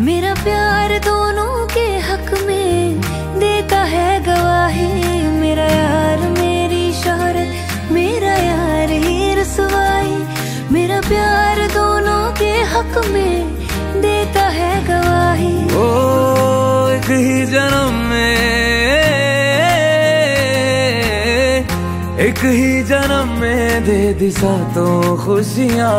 मेरा प्यार दोनों के हक में देता है गवाही। मेरा यार, मेरी शहरत, मेरा यार ही रसवाई मेरा प्यार दोनों के हक में देता है गवाही। ओ, एक ही जन्म एक ही जन्म में दे दिशा तो खुशियाँ।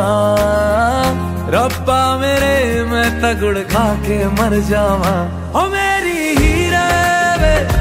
रब्बा मेरे, मैं तगड़ खा के मर जावा। ओ मेरी हीरे